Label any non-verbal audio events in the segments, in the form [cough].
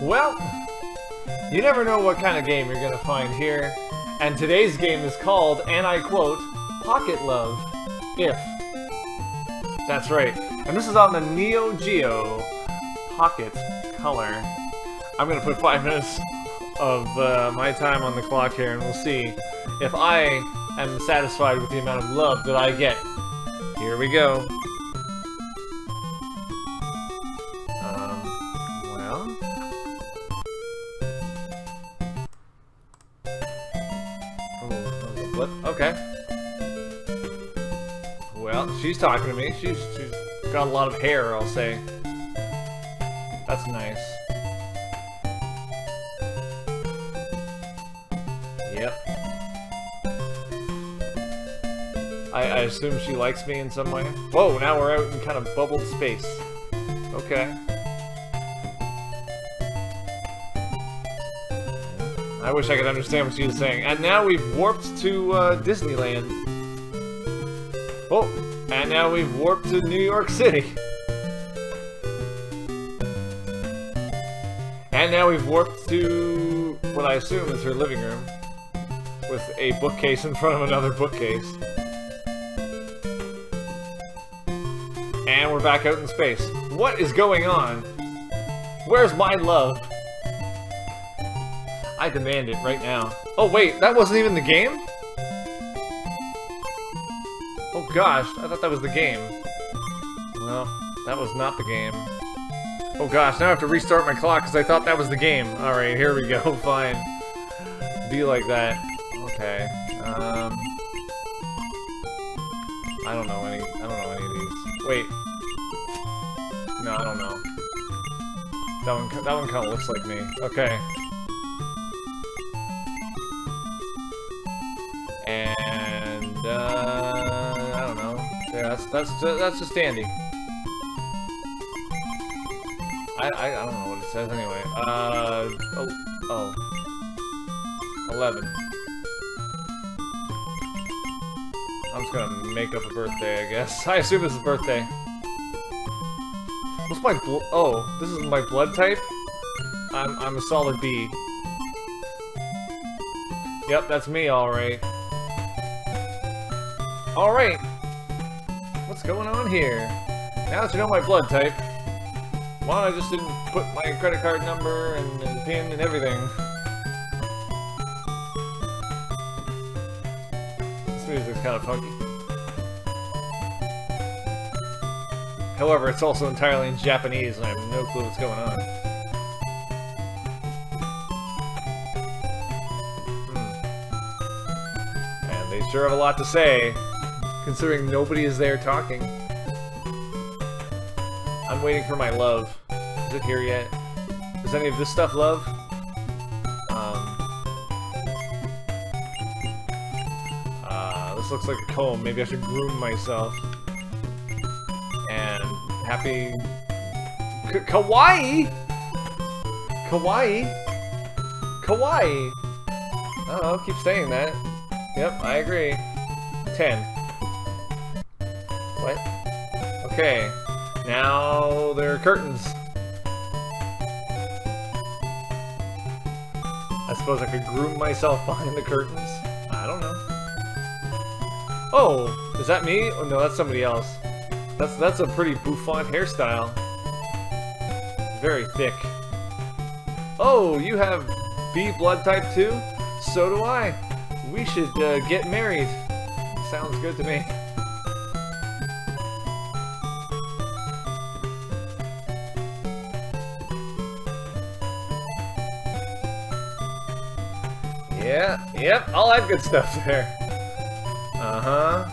Well, you never know what kind of game you're gonna find here. And today's game is called, and I quote, Pocket Love. If. That's right. And this is on the Neo Geo Pocket Color. I'm gonna put five [laughs] minutes of uh, my time on the clock here, and we'll see if I am satisfied with the amount of love that I get. Here we go. Okay. Well, she's talking to me. She's, she's got a lot of hair, I'll say. That's nice. Yep. I, I assume she likes me in some way. Whoa, now we're out in kind of bubbled space. Okay. I wish I could understand what she was saying. And now we've warped to uh, Disneyland. Oh, and now we've warped to New York City. And now we've warped to what I assume is her living room. With a bookcase in front of another bookcase. And we're back out in space. What is going on? Where's my love? I demand it right now. Oh wait, that wasn't even the game? Oh gosh, I thought that was the game. Well, that was not the game. Oh gosh, now I have to restart my clock because I thought that was the game. Alright, here we go, [laughs] fine. Be like that. Okay. Um... I don't know any, I don't know any of these. Wait. No, I don't know. That one, that one kind of looks like me. Okay. Yeah, that's, that's, that's just Andy. I, I, I don't know what it says anyway. Uh, oh, oh. 11. I'm just gonna make up a birthday, I guess. [laughs] I assume it's a birthday. What's my oh, this is my blood type? I'm, I'm a solid B. Yep, that's me, alright. Alright! What's going on here? Now that you know my blood type, why don't I just didn't put my credit card number and, and PIN and everything? This music's kind of funky. However, it's also entirely in Japanese and I have no clue what's going on. Hmm. And they sure have a lot to say considering nobody is there talking. I'm waiting for my love. Is it here yet? Is any of this stuff love? Um, uh, this looks like a comb. Maybe I should groom myself. And happy... K kawaii? Kawaii? Kawaii? Know, keep saying that. Yep, I agree. 10. What? Okay. Now there are curtains. I suppose I could groom myself [laughs] behind the curtains? I don't know. Oh, is that me? Oh no, that's somebody else. That's that's a pretty bouffant hairstyle. Very thick. Oh, you have B blood type too? So do I. We should uh, get married. Sounds good to me. [laughs] Yeah, yep, all that good stuff there. Uh-huh.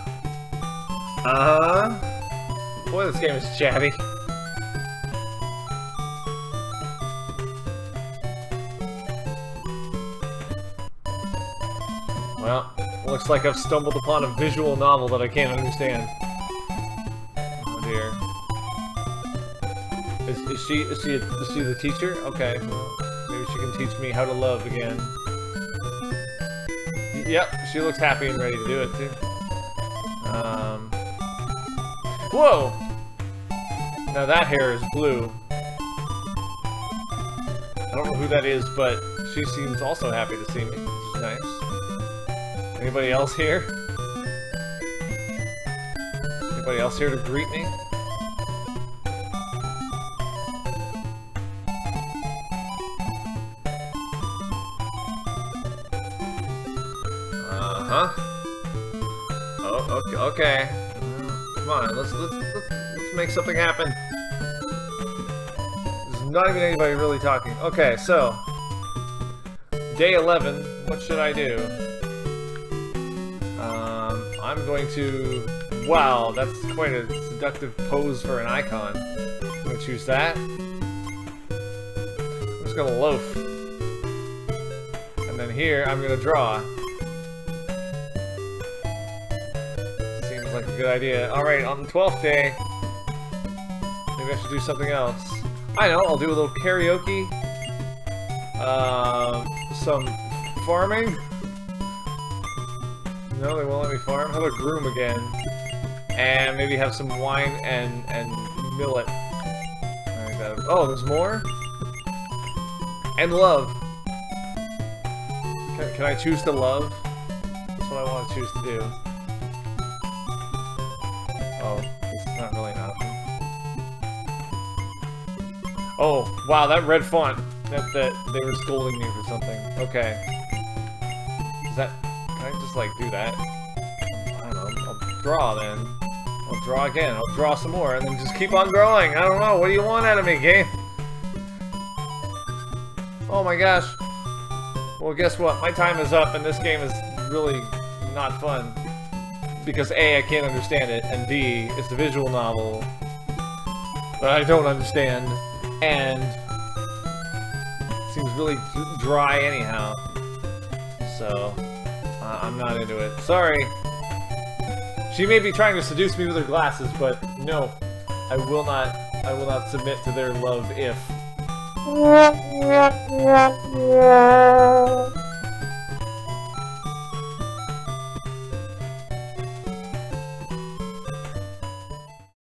Uh-huh. Boy, this game is chatty. Well, looks like I've stumbled upon a visual novel that I can't understand. Oh dear. Is, is she is she is she the teacher? Okay, maybe she can teach me how to love again. Yep, she looks happy and ready to do it too. Um. Whoa! Now that hair is blue. I don't know who that is, but she seems also happy to see me, which is nice. Anybody else here? Anybody else here to greet me? Uh-huh. Oh, okay, okay. Come on, let's, let's, let's, let's make something happen. There's not even anybody really talking. Okay, so... Day 11, what should I do? Um, I'm going to... Wow, that's quite a seductive pose for an icon. I'm gonna choose that. I'm just gonna loaf. And then here, I'm gonna draw. Like a good idea. Alright, on the 12th day, maybe I should do something else. I know, I'll do a little karaoke. Um, some farming. No, they won't let me farm. How about groom again? And maybe have some wine and, and millet. Right, oh, there's more? And love. Can, can I choose to love? That's what I want to choose to do. Oh, wow, that red font. That, that they were scolding me for something. Okay. Is that... Can I just, like, do that? I don't know. I'll draw, then. I'll draw again. I'll draw some more, and then just keep on drawing. I don't know. What do you want out of me, game? Oh my gosh. Well, guess what? My time is up, and this game is really not fun because A, I can't understand it, and B, it's a visual novel that I don't understand, and seems really dry anyhow. So, uh, I'm not into it. Sorry. She may be trying to seduce me with her glasses, but no, I will not. I will not submit to their love if.